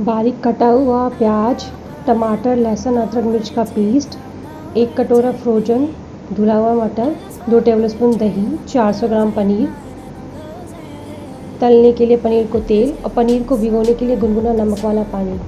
बारीक कटा हुआ प्याज, टमाटर, लहसुन, अदरक, मिर्च का पेस्ट, एक कटोरा फ्रोजन, धुला हुआ मटर, दो टेबलस्पून दही 400 ग्राम पनीर। तलने के लिए पनीर को तेल और पनीर को भिगोने के लिए गुनगुना नमक वाला पानी।